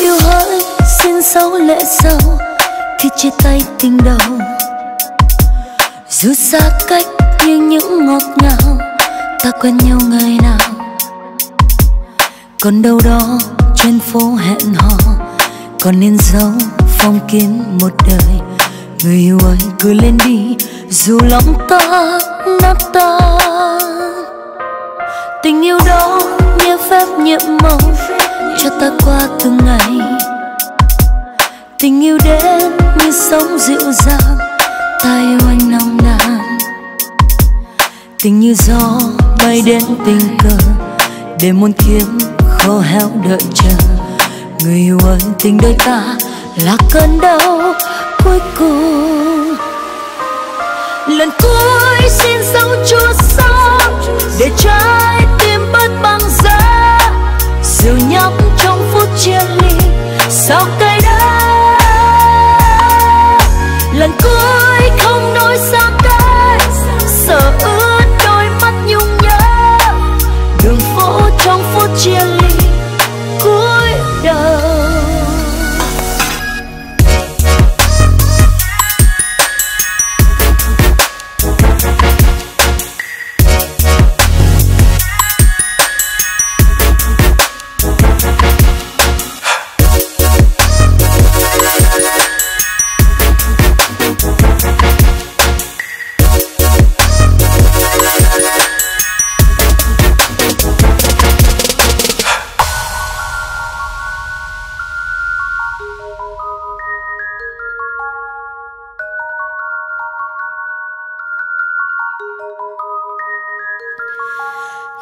yêu hỡi xin dấu lệ sâu khi chia tay tình đầu. Dù xa cách nhưng những ngọt ngào, ta quen nhau ngày nào. Còn đâu đó trên phố hẹn hò, còn nên dấu phong kiến một đời. Người yêu ơi, cứ lên đi, dù lòng ta nát tan. Tình yêu đó như phép nhiệm màu cho ta qua từng ngày. Tình yêu đến như sóng dịu dàng ta yêu anh nồng nàn. Tình như gió bay đến tình cờ, để muôn kiếp khô héo đợi chờ. Người yêu ơi, tình đôi ta là cơn đau cuối cùng. Lần cuối xin dấu chua xót để trái sao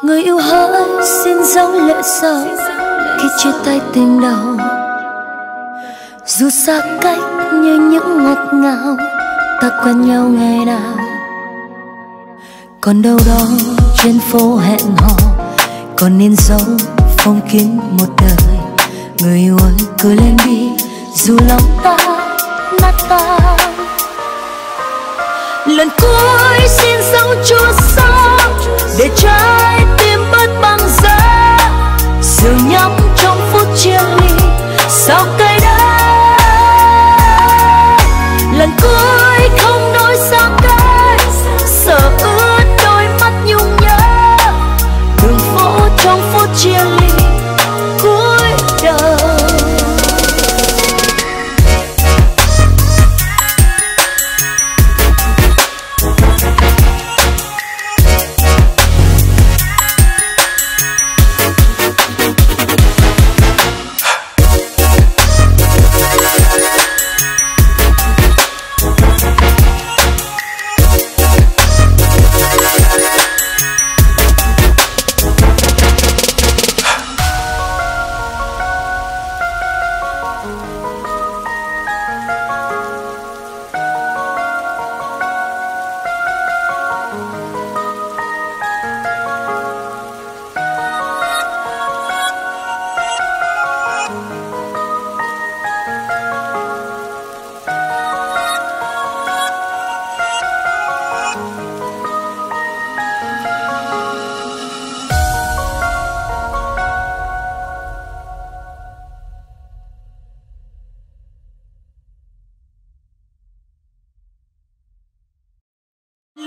người yêu hỡi, xin dấu lệ sầu khi chia tay tình đầu. Dù xa cách như những ngọt ngào, ta quen nhau ngày nào. Còn đâu đó trên phố hẹn hò, còn nên dấu phong kiến một đời. Người yêu ơi, cứ lên đi, dù lòng ta nát tan. Lần cuối xin xa để trái tim bớt băng giá. Dường nhắm trong phút chia ly, sao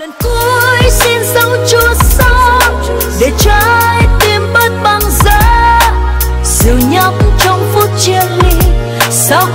lần cuối xin dấu chua xót để trái tim bớt băng giá. Dịu nhóc trong phút chia ly, sao